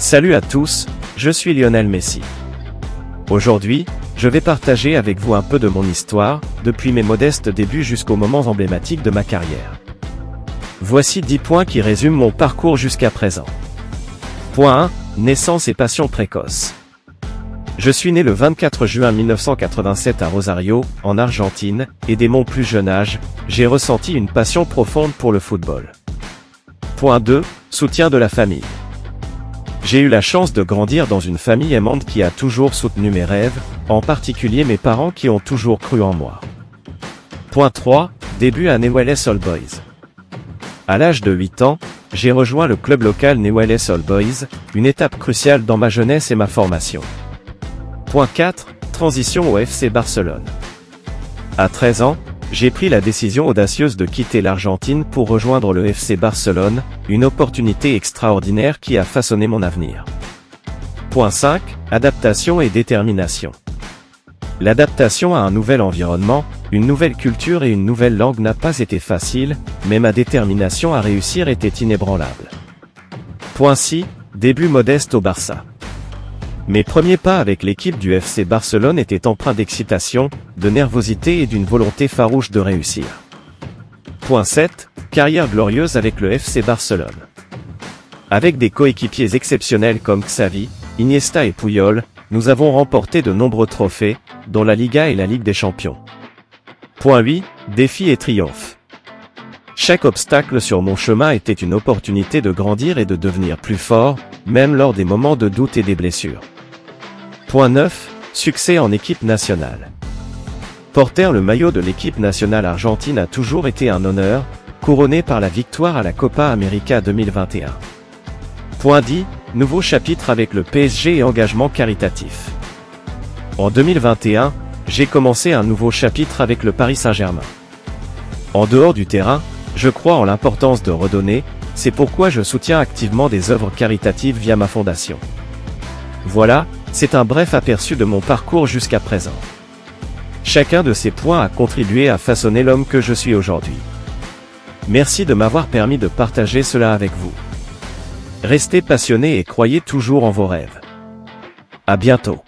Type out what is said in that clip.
Salut à tous, je suis Lionel Messi. Aujourd'hui, je vais partager avec vous un peu de mon histoire, depuis mes modestes débuts jusqu'aux moments emblématiques de ma carrière. Voici 10 points qui résument mon parcours jusqu'à présent. Point 1. Naissance et passion précoce. Je suis né le 24 juin 1987 à Rosario, en Argentine, et dès mon plus jeune âge, j'ai ressenti une passion profonde pour le football. Point 2. Soutien de la famille. J'ai eu la chance de grandir dans une famille aimante qui a toujours soutenu mes rêves, en particulier mes parents qui ont toujours cru en moi. Point 3. Début à Newell's All Boys. À l'âge de 8 ans, j'ai rejoint le club local Newell's All Boys, une étape cruciale dans ma jeunesse et ma formation. Point 4. Transition au FC Barcelone. À 13 ans, j'ai pris la décision audacieuse de quitter l'Argentine pour rejoindre le FC Barcelone, une opportunité extraordinaire qui a façonné mon avenir. Point 5. Adaptation et détermination. L'adaptation à un nouvel environnement, une nouvelle culture et une nouvelle langue n'a pas été facile, mais ma détermination à réussir était inébranlable. Point 6. Début modeste au Barça. Mes premiers pas avec l'équipe du FC Barcelone étaient empreints d'excitation, de nervosité et d'une volonté farouche de réussir. Point 7. Carrière glorieuse avec le FC Barcelone. Avec des coéquipiers exceptionnels comme Xavi, Iniesta et Puyol, nous avons remporté de nombreux trophées, dont la Liga et la Ligue des Champions. Point 8. Défis et triomphes. Chaque obstacle sur mon chemin était une opportunité de grandir et de devenir plus fort, même lors des moments de doute et des blessures. Point 9. Succès en équipe nationale. Porter le maillot de l'équipe nationale argentine a toujours été un honneur, couronné par la victoire à la Copa América 2021. Point 10. Nouveau chapitre avec le PSG et engagement caritatif. En 2021, j'ai commencé un nouveau chapitre avec le Paris Saint-Germain. En dehors du terrain, je crois en l'importance de redonner, c'est pourquoi je soutiens activement des œuvres caritatives via ma fondation. Voilà, c'est un bref aperçu de mon parcours jusqu'à présent. Chacun de ces points a contribué à façonner l'homme que je suis aujourd'hui. Merci de m'avoir permis de partager cela avec vous. Restez passionnés et croyez toujours en vos rêves. À bientôt.